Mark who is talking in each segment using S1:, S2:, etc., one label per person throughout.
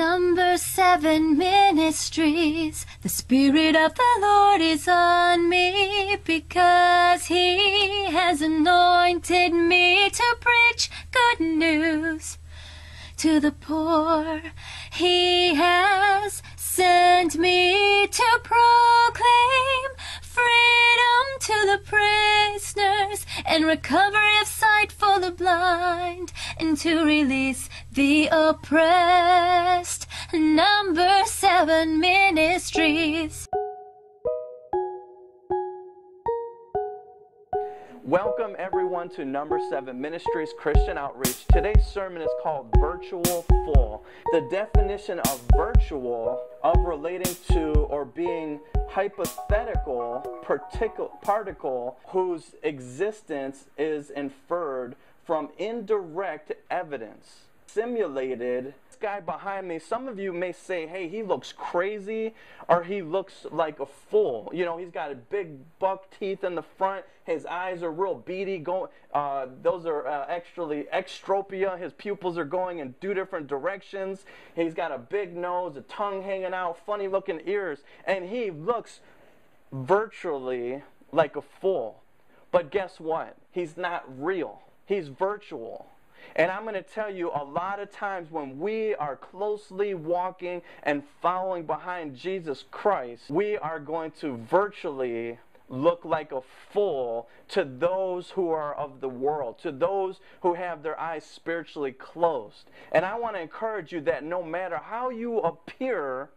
S1: Number seven ministries. The Spirit of the Lord is on me because He has anointed me to preach good news to the poor. He has sent me to proclaim freedom to the prisoners and recovery of sight for the blind and to release the oppressed. Number seven ministries.
S2: Welcome everyone to Number 7 Ministries Christian Outreach. Today's sermon is called Virtual Fool. The definition of virtual, of relating to or being hypothetical particle, particle whose existence is inferred from indirect evidence, simulated this guy behind me, some of you may say, hey, he looks crazy or he looks like a fool. You know, he's got a big buck teeth in the front. His eyes are real beady. Going, uh, those are uh, actually exotropia. His pupils are going in two different directions. He's got a big nose, a tongue hanging out, funny looking ears, and he looks virtually like a fool. But guess what? He's not real. He's virtual. And I'm going to tell you a lot of times when we are closely walking and following behind Jesus Christ, we are going to virtually look like a fool to those who are of the world, to those who have their eyes spiritually closed. And I want to encourage you that no matter how you appear,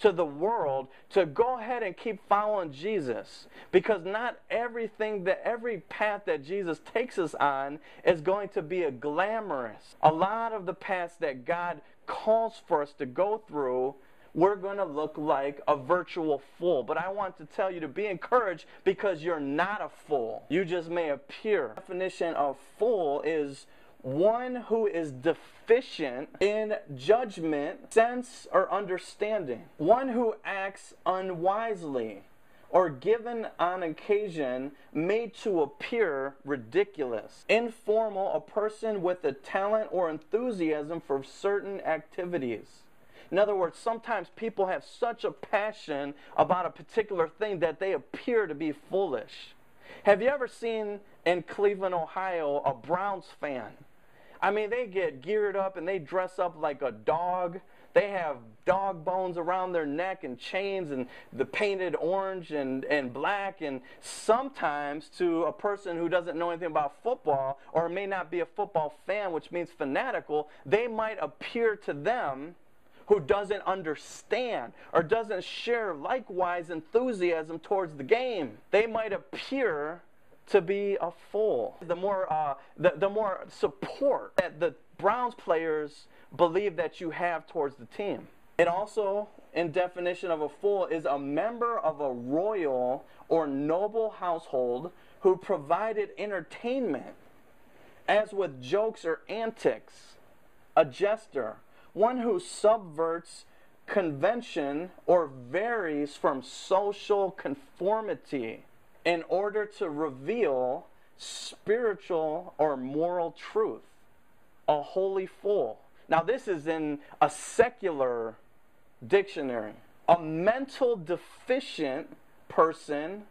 S2: to the world to go ahead and keep following Jesus. Because not everything that every path that Jesus takes us on is going to be a glamorous. A lot of the paths that God calls for us to go through we're going to look like a virtual fool. But I want to tell you to be encouraged because you're not a fool. You just may appear. The definition of fool is one who is deficient in judgment, sense, or understanding, one who acts unwisely, or given on occasion made to appear ridiculous. Informal, a person with a talent or enthusiasm for certain activities. In other words, sometimes people have such a passion about a particular thing that they appear to be foolish. Have you ever seen in Cleveland, Ohio, a Browns fan? I mean, they get geared up and they dress up like a dog. They have dog bones around their neck and chains and the painted orange and, and black. And sometimes, to a person who doesn't know anything about football or may not be a football fan, which means fanatical, they might appear to them who doesn't understand or doesn't share likewise enthusiasm towards the game. They might appear to be a fool. The more, uh, the, the more support that the Browns players believe that you have towards the team. It also, in definition of a fool, is a member of a royal or noble household who provided entertainment, as with jokes or antics, a jester, one who subverts convention or varies from social conformity in order to reveal spiritual or moral truth. A holy fool. Now, this is in a secular dictionary. A mental deficient person,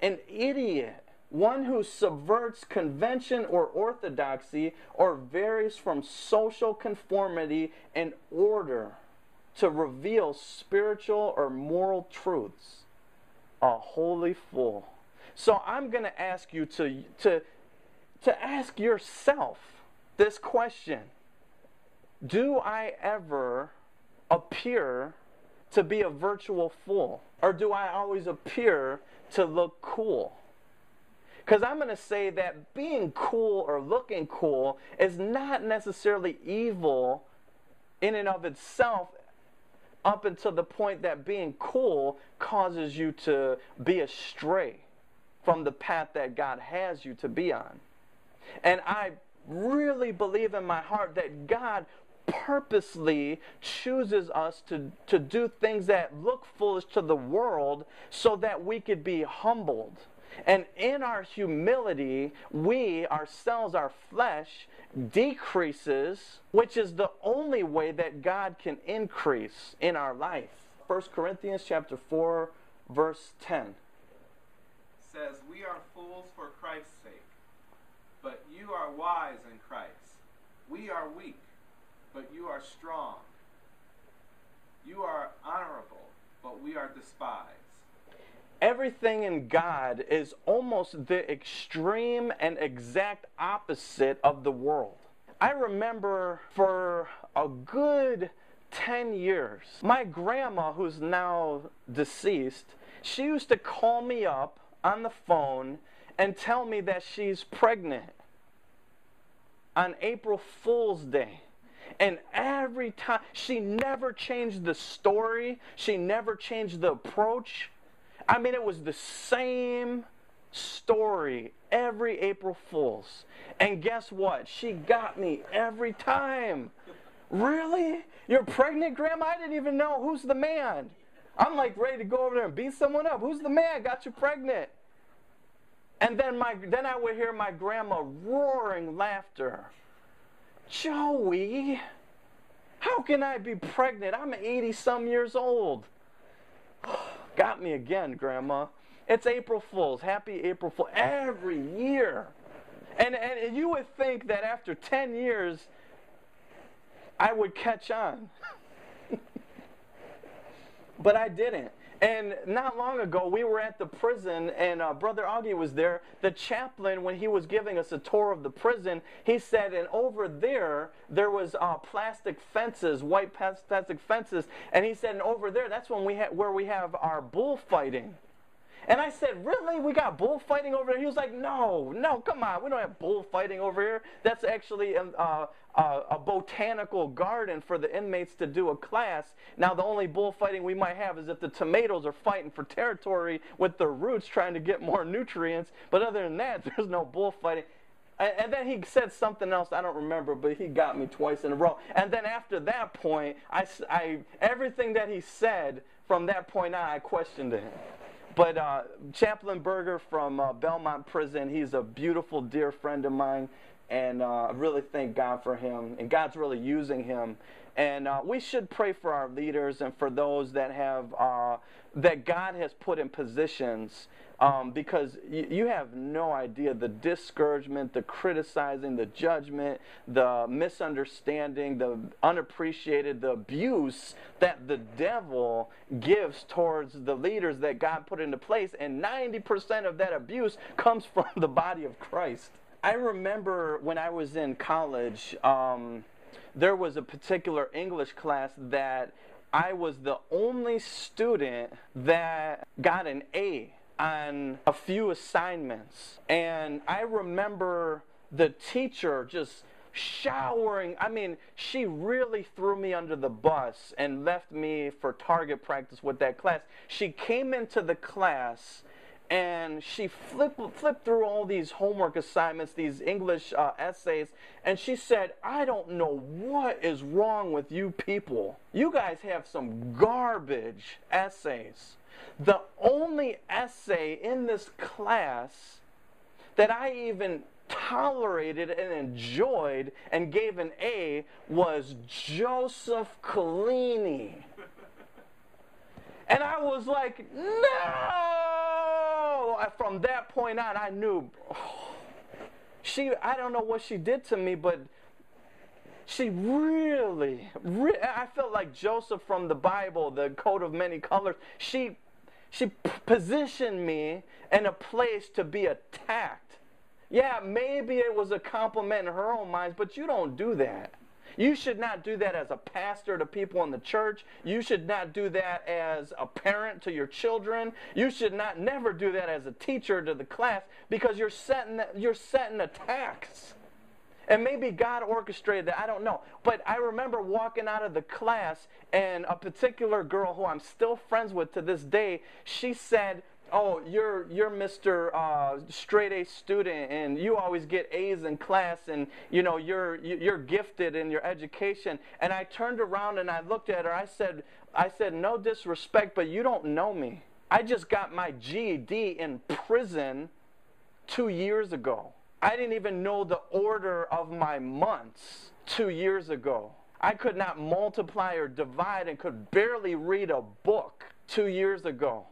S2: an idiot, one who subverts convention or orthodoxy or varies from social conformity in order to reveal spiritual or moral truths. A holy fool. So I'm going to ask you to, to, to ask yourself this question Do I ever appear to be a virtual fool? Or do I always appear to look cool? Because I'm going to say that being cool or looking cool is not necessarily evil in and of itself up until the point that being cool causes you to be astray from the path that God has you to be on. And I really believe in my heart that God purposely chooses us to, to do things that look foolish to the world so that we could be humbled And in our humility, we ourselves, our flesh, decreases, which is the only way that God can increase in our life. 1 Corinthians chapter 4 verse 10
S3: says, "We are fools for Christ's sake, but you are wise in Christ. We are weak, but you are strong. You are honorable, but we are despised."
S2: Everything in God is almost the extreme and exact opposite of the world. I remember for a good 10 years, my grandma, who's now deceased, she used to call me up on the phone and tell me that she's pregnant on April Fool's Day. And every time, she never changed the story, she never changed the approach. I mean, it was the same story every April Fool's. And guess what? She got me every time. Really? You're pregnant, Grandma? I didn't even know. Who's the man? I'm like ready to go over there and beat someone up. Who's the man? Got you pregnant. And then my then I would hear my grandma roaring laughter. Joey, how can I be pregnant? I'm 80 some years old. Got me again, Grandma. It's April Fool's. Happy April Fool. Every year. And, and you would think that after 10 years, I would catch on. but I didn't. And not long ago, we were at the prison, and uh, Brother Augie was there. The chaplain, when he was giving us a tour of the prison, he said, and over there, there was uh, plastic fences, white plastic fences. And he said, and over there, that's when we ha- where we have our bullfighting. And I said, Really? We got bullfighting over there? He was like, No, no, come on. We don't have bullfighting over here. That's actually a, uh, a, a, botanical garden for the inmates to do a class. Now, the only bullfighting we might have is if the tomatoes are fighting for territory with their roots trying to get more nutrients. But other than that, there's no bullfighting. And then he said something else, I don't remember, but he got me twice in a row. And then after that point, I, I, everything that he said from that point on, I questioned him. But uh, Chaplain Berger from uh, Belmont Prison, he's a beautiful, dear friend of mine. And uh, I really thank God for him. And God's really using him. And uh, we should pray for our leaders and for those that have, uh, that God has put in positions um, because you have no idea the discouragement, the criticizing, the judgment, the misunderstanding, the unappreciated, the abuse that the devil gives towards the leaders that God put into place. And 90% of that abuse comes from the body of Christ. I remember when I was in college, um, there was a particular English class that I was the only student that got an A on a few assignments. And I remember the teacher just showering. I mean, she really threw me under the bus and left me for target practice with that class. She came into the class and she flipped, flipped through all these homework assignments, these English uh, essays, and she said, I don't know what is wrong with you people. You guys have some garbage essays. The only essay in this class that I even tolerated and enjoyed and gave an A was Joseph Collini. And I was like, no! From that point on, I knew she, I don't know what she did to me, but she really, re- I felt like Joseph from the Bible, the coat of many colors. She she positioned me in a place to be attacked. Yeah, maybe it was a compliment in her own mind, but you don't do that. You should not do that as a pastor to people in the church. You should not do that as a parent to your children. You should not never do that as a teacher to the class because you're setting you're setting attacks. And maybe God orchestrated that, I don't know. But I remember walking out of the class, and a particular girl who I'm still friends with to this day, she said, Oh, you're you're Mr. Uh, straight A student, and you always get A's in class, and you know you're you're gifted in your education. And I turned around and I looked at her. I said, I said, no disrespect, but you don't know me. I just got my GED in prison two years ago. I didn't even know the order of my months two years ago. I could not multiply or divide and could barely read a book two years ago.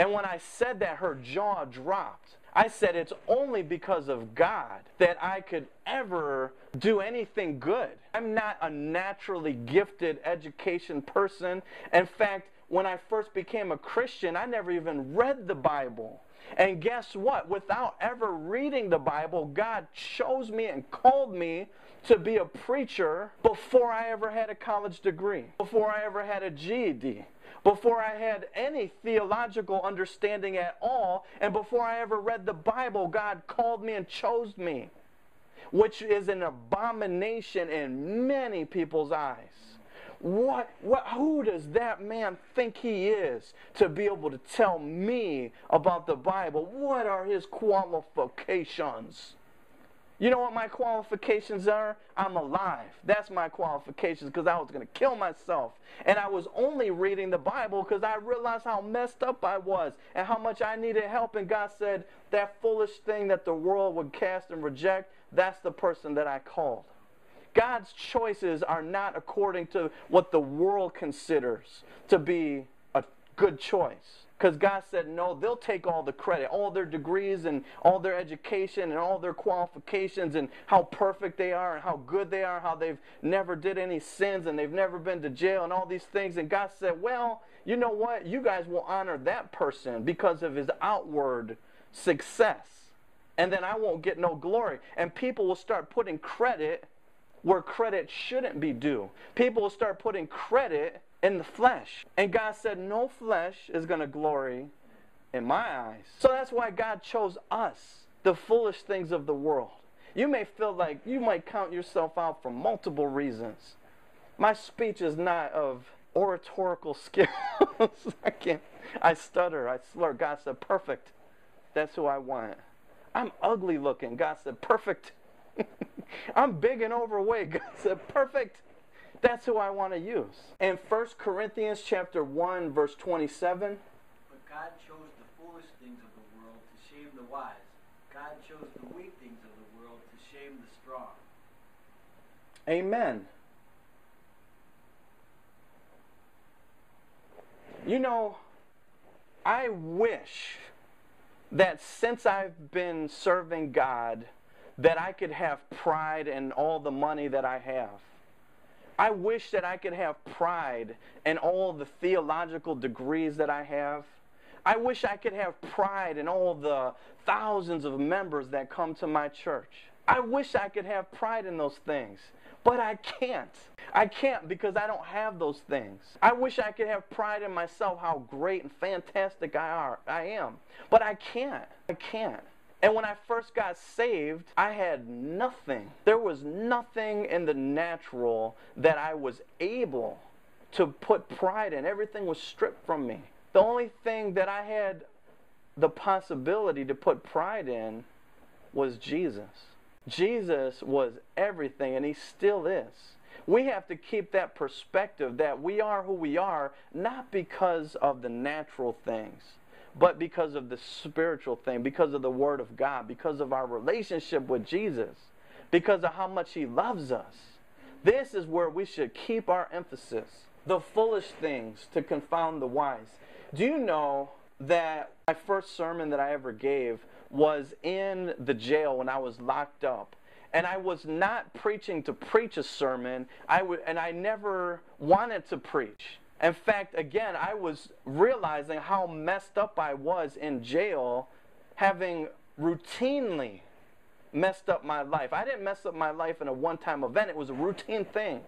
S2: And when I said that, her jaw dropped. I said, It's only because of God that I could ever do anything good. I'm not a naturally gifted education person. In fact, when I first became a Christian, I never even read the Bible. And guess what? Without ever reading the Bible, God chose me and called me to be a preacher before I ever had a college degree, before I ever had a GED, before I had any theological understanding at all, and before I ever read the Bible, God called me and chose me, which is an abomination in many people's eyes. What, what, who does that man think he is to be able to tell me about the Bible? What are his qualifications? You know what my qualifications are? I'm alive. That's my qualifications because I was going to kill myself. And I was only reading the Bible because I realized how messed up I was and how much I needed help. And God said, That foolish thing that the world would cast and reject, that's the person that I called. God's choices are not according to what the world considers to be a good choice. Because God said, no, they'll take all the credit, all their degrees and all their education and all their qualifications and how perfect they are and how good they are, how they've never did any sins and they've never been to jail and all these things. And God said, well, you know what? You guys will honor that person because of his outward success. And then I won't get no glory. And people will start putting credit where credit shouldn't be due. People will start putting credit in the flesh. And God said, No flesh is going to glory in my eyes. So that's why God chose us, the foolish things of the world. You may feel like you might count yourself out for multiple reasons. My speech is not of oratorical skills. I can't, I stutter, I slur. God said, Perfect. That's who I want. I'm ugly looking. God said, Perfect. I'm big and overweight. God said, perfect. That's who I want to use. In 1 Corinthians chapter 1, verse 27.
S4: But God chose the foolish things of the world to shame the wise. God chose the weak things of the world to shame the strong.
S2: Amen. You know, I wish that since I've been serving God, that I could have pride in all the money that I have. I wish that I could have pride in all the theological degrees that I have. I wish I could have pride in all the thousands of members that come to my church. I wish I could have pride in those things, but I can't. I can't because I don't have those things. I wish I could have pride in myself, how great and fantastic I are. I am, but I can't. I can't. And when I first got saved, I had nothing. There was nothing in the natural that I was able to put pride in. Everything was stripped from me. The only thing that I had the possibility to put pride in was Jesus. Jesus was everything, and He still is. We have to keep that perspective that we are who we are, not because of the natural things but because of the spiritual thing, because of the Word of God, because of our relationship with Jesus, because of how much He loves us. This is where we should keep our emphasis. The foolish things to confound the wise. Do you know that my first sermon that I ever gave was in the jail when I was locked up? and I was not preaching to preach a sermon. I would, and I never wanted to preach. In fact, again, I was realizing how messed up I was in jail, having routinely messed up my life. I didn't mess up my life in a one time event, it was a routine thing.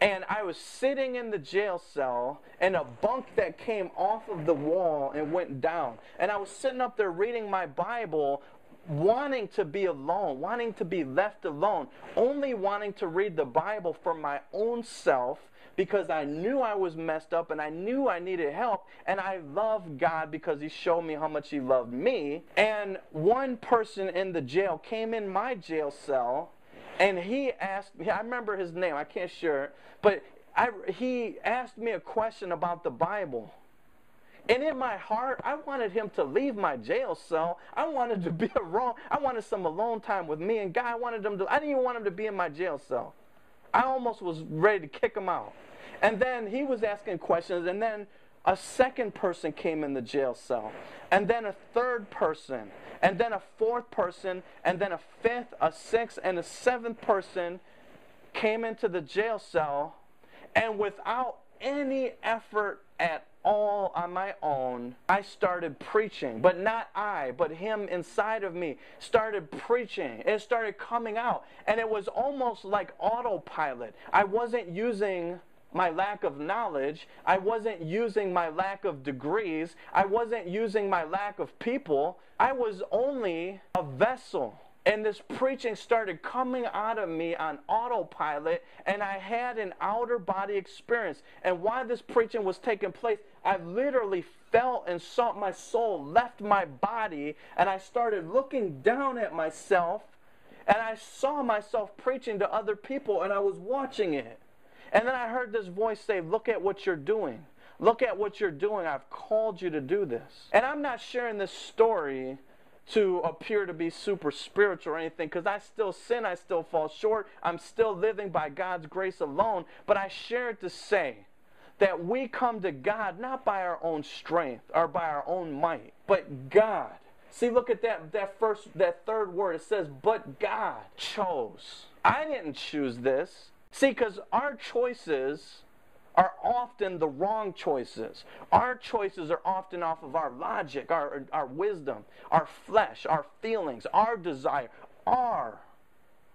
S2: And I was sitting in the jail cell, and a bunk that came off of the wall and went down. And I was sitting up there reading my Bible, wanting to be alone, wanting to be left alone, only wanting to read the Bible for my own self because I knew I was messed up and I knew I needed help. And I loved God because He showed me how much He loved me. And one person in the jail came in my jail cell and he asked me, I remember his name, I can't share it, but I, he asked me a question about the Bible. And in my heart, I wanted him to leave my jail cell. I wanted to be alone. I wanted some alone time with me and God. I wanted him to, I didn't even want him to be in my jail cell. I almost was ready to kick him out. And then he was asking questions, and then a second person came in the jail cell, and then a third person, and then a fourth person, and then a fifth, a sixth, and a seventh person came into the jail cell, and without any effort at all on my own, I started preaching. But not I, but Him inside of me started preaching. It started coming out. And it was almost like autopilot. I wasn't using my lack of knowledge. I wasn't using my lack of degrees. I wasn't using my lack of people. I was only a vessel. And this preaching started coming out of me on autopilot, and I had an outer body experience. And while this preaching was taking place, I literally felt and saw my soul left my body, and I started looking down at myself, and I saw myself preaching to other people, and I was watching it. And then I heard this voice say, Look at what you're doing. Look at what you're doing. I've called you to do this. And I'm not sharing this story to appear to be super spiritual or anything because I still sin, I still fall short, I'm still living by God's grace alone. But I share it to say that we come to God not by our own strength or by our own might, but God. See, look at that, that first, that third word. It says, but God chose. I didn't choose this. See, because our choices are often the wrong choices. Our choices are often off of our logic, our, our wisdom, our flesh, our feelings, our desire, our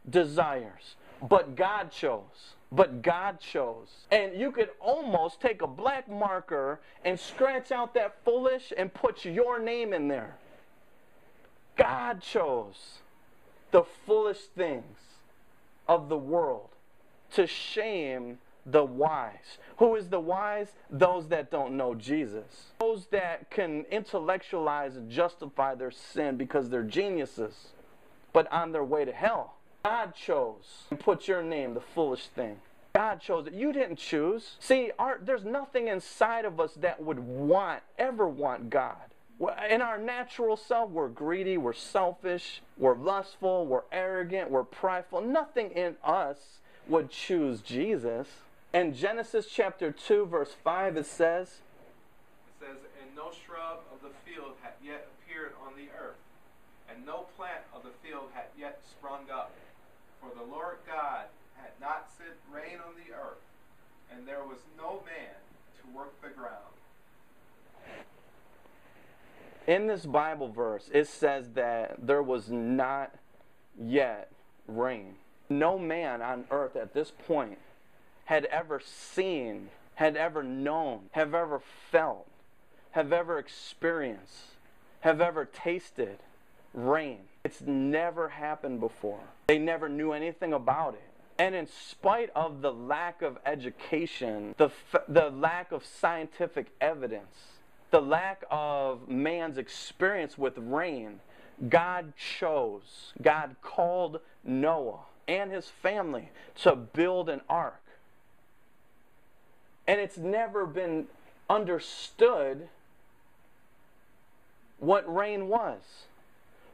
S2: desires. But God chose. But God chose. And you could almost take a black marker and scratch out that foolish and put your name in there. God chose the foolish things of the world to shame the wise. Who is the wise? Those that don't know Jesus. Those that can intellectualize and justify their sin because they're geniuses, but on their way to hell. God chose and put your name, the foolish thing. God chose it. You didn't choose. See, our, there's nothing inside of us that would want, ever want God. In our natural self, we're greedy, we're selfish, we're lustful, we're arrogant, we're prideful. Nothing in us would choose Jesus. In Genesis chapter 2, verse 5, it says,
S3: It says, And no shrub of the field had yet appeared on the earth, and no plant of the field had yet sprung up. For the Lord God had not sent rain on the earth, and there was no man to work the ground.
S2: In this Bible verse, it says that there was not yet rain. No man on earth at this point had ever seen, had ever known, have ever felt, have ever experienced, have ever tasted rain. It's never happened before. They never knew anything about it. And in spite of the lack of education, the, the lack of scientific evidence, the lack of man's experience with rain, God chose, God called Noah and his family to build an ark. And it's never been understood what rain was.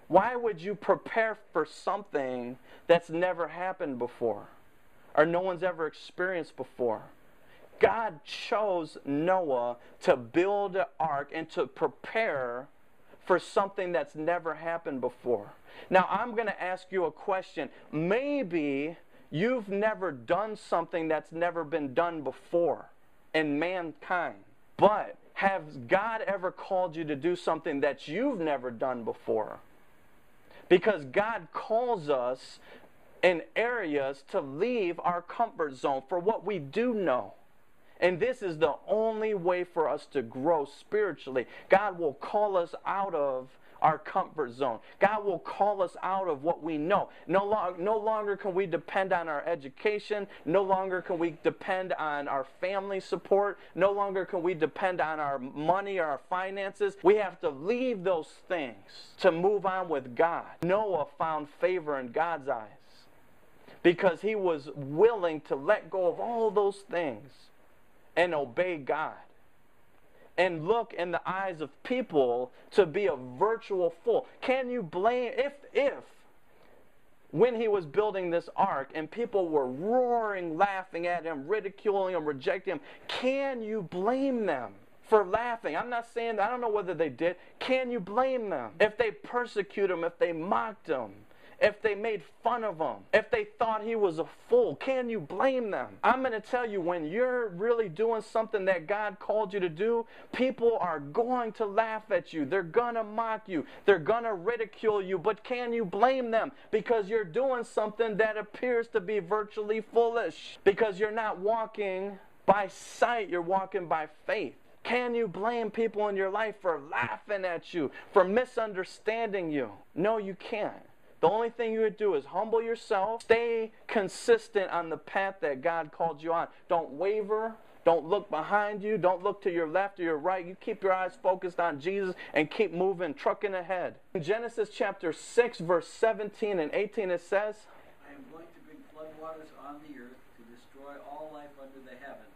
S2: Why would you prepare for something that's never happened before or no one's ever experienced before? God chose Noah to build an ark and to prepare for something that's never happened before. Now, I'm going to ask you a question. Maybe you've never done something that's never been done before in mankind. But has God ever called you to do something that you've never done before? Because God calls us in areas to leave our comfort zone for what we do know. And this is the only way for us to grow spiritually. God will call us out of our comfort zone. God will call us out of what we know. No, no longer can we depend on our education. No longer can we depend on our family support. No longer can we depend on our money or our finances. We have to leave those things to move on with God. Noah found favor in God's eyes because he was willing to let go of all those things and obey God. and look in the eyes of people to be a virtual fool. Can you blame if if when he was building this ark and people were roaring, laughing at him, ridiculing him, rejecting him, can you blame them? For laughing. I'm not saying. I don't know whether they did. Can you blame them? If they persecuted him, if they mocked him, if they made fun of him, if they thought he was a fool, can you blame them? I'm going to tell you when you're really doing something that God called you to do, people are going to laugh at you. They're going to mock you. They're going to ridicule you. But can you blame them? Because you're doing something that appears to be virtually foolish. Because you're not walking by sight, you're walking by faith. Can you blame people in your life for laughing at you, for misunderstanding you? No, you can't. The only thing you would do is humble yourself, stay consistent on the path that God called you on. Don't waver. Don't look behind you. Don't look to your left or your right. You keep your eyes focused on Jesus and keep moving, trucking ahead. In Genesis chapter 6, verse 17 and 18, it says,
S4: I am going to bring floodwaters on the earth to destroy all life under the heavens.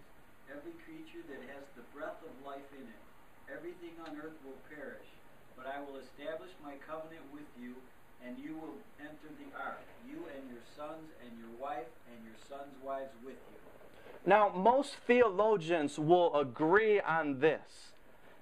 S4: Every creature that has the breath of life in it. Everything on earth will perish. But I will establish my covenant with you and you will enter the ark, you and your sons and your wife and your sons' wives with you.
S2: Now, most theologians will agree on this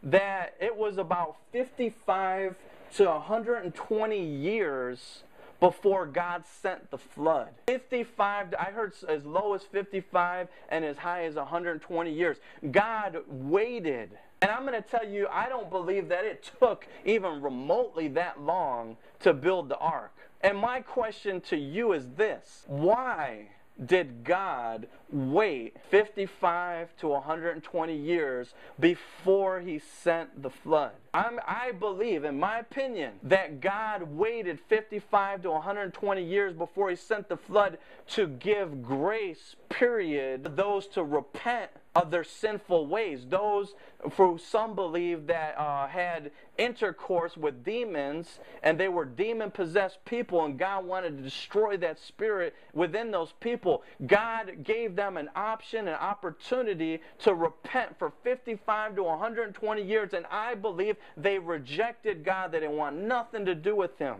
S2: that it was about 55 to 120 years before God sent the flood. 55, I heard as low as 55 and as high as 120 years. God waited and I'm going to tell you, I don't believe that it took even remotely that long to build the ark. And my question to you is this Why did God wait 55 to 120 years before he sent the flood? I'm, i believe, in my opinion, that God waited 55 to 120 years before he sent the flood to give grace, period, those to repent of their sinful ways. Those who some believe that uh, had intercourse with demons and they were demon possessed people, and God wanted to destroy that spirit within those people. God gave them an option, an opportunity to repent for 55 to 120 years, and I believe they rejected God. They didn't want nothing to do with Him.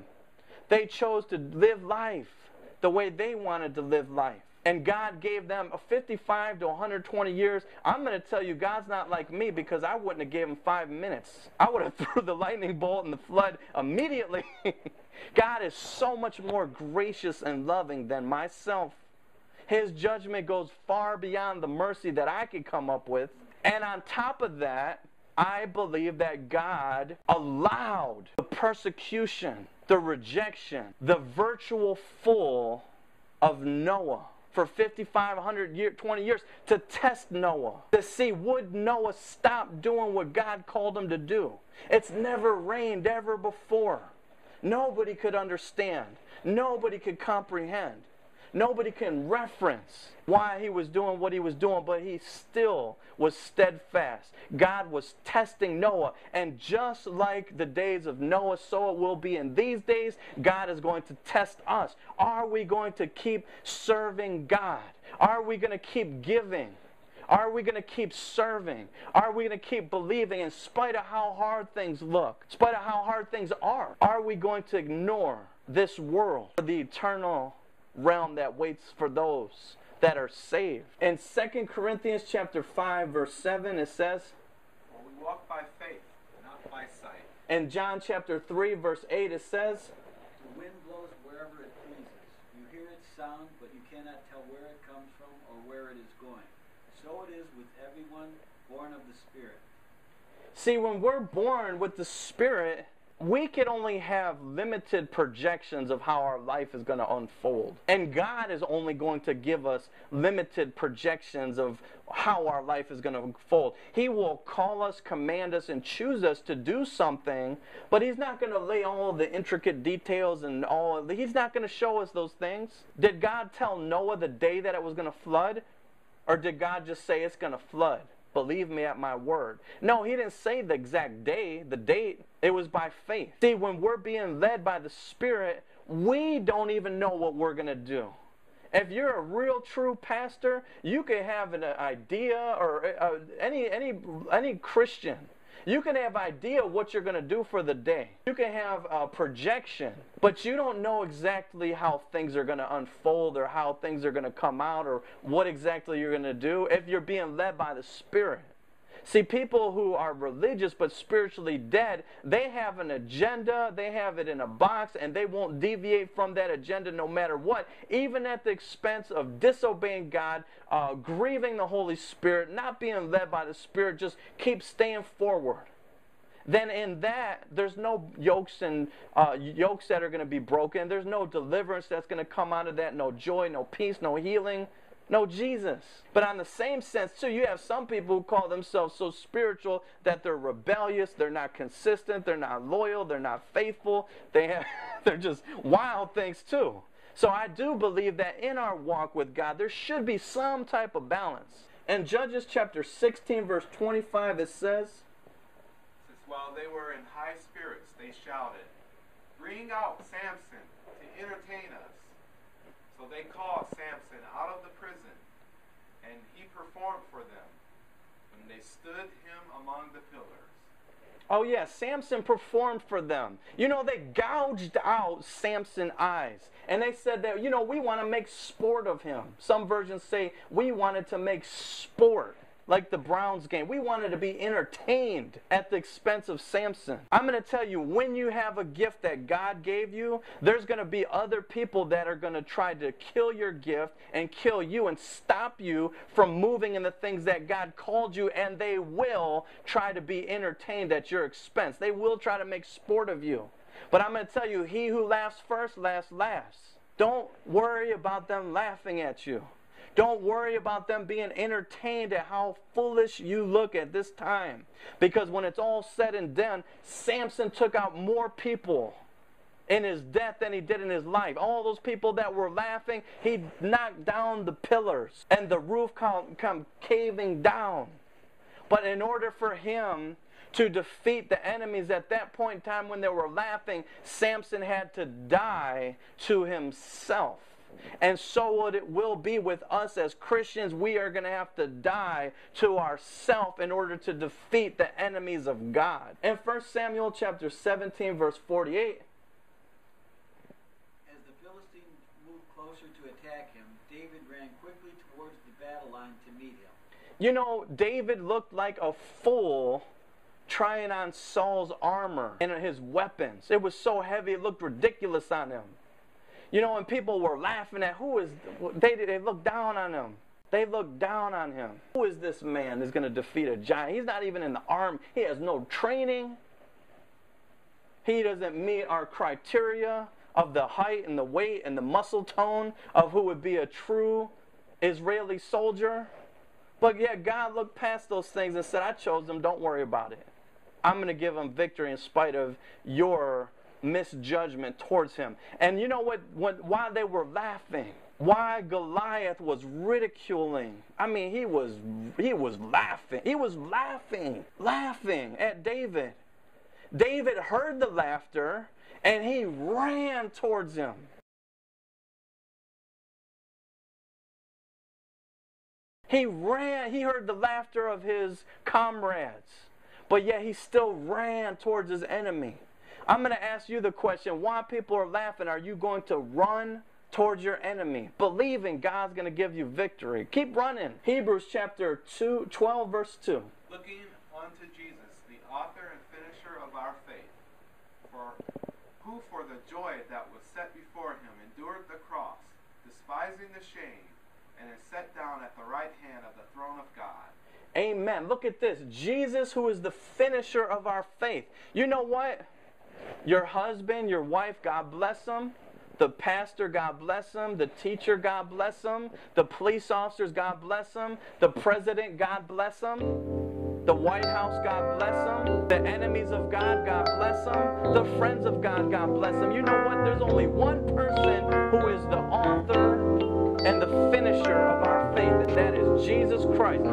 S2: They chose to live life the way they wanted to live life and God gave them a 55 to 120 years, I'm going to tell you, God's not like me because I wouldn't have given him five minutes. I would have threw the lightning bolt and the flood immediately. God is so much more gracious and loving than myself. His judgment goes far beyond the mercy that I could come up with. And on top of that, I believe that God allowed the persecution, the rejection, the virtual fall of Noah for 55, 100 years, 20 years to test Noah, to see would Noah stop doing what God called him to do. It's never rained ever before. Nobody could understand. Nobody could comprehend. Nobody can reference why he was doing what he was doing, but he still was steadfast. God was testing Noah. And just like the days of Noah, so it will be in these days. God is going to test us. Are we going to keep serving God? Are we going to keep giving? Are we going to keep serving? Are we going to keep believing in spite of how hard things look, in spite of how hard things are? Are we going to ignore this world, for the eternal realm that waits for those that are saved. In 2 Corinthians chapter 5 verse 7 it says,
S3: For we walk by faith, not by sight.
S2: In John chapter 3 verse 8 it says,
S4: The wind blows wherever it pleases. You hear its sound, but you cannot tell where it comes from or where it is going. So it is with everyone born of the Spirit.
S2: See, when we're born with the Spirit, we can only have limited projections of how our life is going to unfold. And God is only going to give us limited projections of how our life is going to unfold. He will call us, command us, and choose us to do something, but He's not going to lay all the intricate details and all, He's not going to show us those things. Did God tell Noah the day that it was going to flood? Or did God just say it's going to flood? Believe me at my word. No, he didn't say the exact day, the date. It was by faith. See, when we're being led by the Spirit, we don't even know what we're going to do. If you're a real true pastor, you can have an idea, or uh, any any any Christian, you can have idea what you're going to do for the day. You can have a projection, but you don't know exactly how things are going to unfold, or how things are going to come out, or what exactly you're going to do. If you're being led by the Spirit. See, people who are religious but spiritually dead, they have an agenda, they have it in a box, and they won't deviate from that agenda no matter what, even at the expense of disobeying God, uh, grieving the Holy Spirit, not being led by the Spirit, just keep staying forward. Then in that, there's no yokes and uh, yokes that are going to be broken. There's no deliverance that's going to come out of that. No joy, no peace, no healing. No, Jesus. But on the same sense, too, you have some people who call themselves so spiritual that they're rebellious, they're not consistent, they're not loyal, they're not faithful, they have, they're just wild things, too. So I do believe that in our walk with God, there should be some type of balance. In Judges chapter 16, verse 25, it says,
S3: It says, While they were in high spirits, they shouted, Bring out Samson to entertain us. So they called Samson out of the prison, and he performed for them when they stood him among the pillars.
S2: Oh, yeah, Samson performed for them. You know, they gouged out Samson's eyes. And they said that, you know, we want to make sport of him. Some versions say we wanted to make sport like the Browns game. We wanted to be entertained at the expense of Samson. I'm going to tell you, when you have a gift that God gave you, there's going to be other people that are going to try to kill your gift and kill you and stop you from moving in the things that God called you, and they will try to be entertained at your expense. They will try to make sport of you. But I'm going to tell you, he who laughs first, laughs last. Don't worry about them laughing at you. Don't worry about them being entertained at how foolish you look at this time. Because when it's all said and done, Samson took out more people in his death than he did in his life. All those people that were laughing, he knocked down the pillars and the roof come, come caving down. But in order for him to defeat the enemies at that point in time when they were laughing, Samson had to die to himself. And so it will be with us as Christians. We are going to have to die to ourself in order to defeat the enemies of God. In 1 Samuel chapter 17 verse 48,
S4: As the Philistines moved closer to attack him, David ran quickly towards the battle line to meet him.
S2: you know, David looked like a fool trying on Saul's armor and his weapons. It was so heavy, it looked ridiculous on him. You know, when people were laughing at who is, they, they looked down on him. They looked down on him. Who is this man that's going to defeat a giant? He's not even in the army. He has no training. He doesn't meet our criteria of the height and the weight and the muscle tone of who would be a true Israeli soldier. But yet God looked past those things and said, I chose them. Don't worry about it. I'm going to give him victory in spite of your misjudgment towards him. And you know what? When, why they were laughing, why Goliath was ridiculing. I mean, he was he was laughing. He was laughing, laughing at David. David heard the laughter and he ran towards him. He ran, he heard the laughter of his comrades, but yet he still ran towards his enemy. I'm going to ask you the question why people are laughing. Are you going to run towards your enemy, believing God's going to give you victory? Keep running. Hebrews chapter 2, 12, verse 2.
S3: Looking unto Jesus, the author and finisher of our faith, for who for the joy that was set before him endured the cross, despising the shame, and is set down at the right hand of the throne of God.
S2: Amen. Look at this. Jesus, who is the finisher of our faith. You know what? Your husband, your wife, God bless them. The pastor, God bless them. The teacher, God bless them. The police officers, God bless them. The president, God bless them. The White House, God bless them. The enemies of God, God bless them. The friends of God, God bless them. You know what? There's only one person who is the author and the finisher of our faith, and that is Jesus Christ.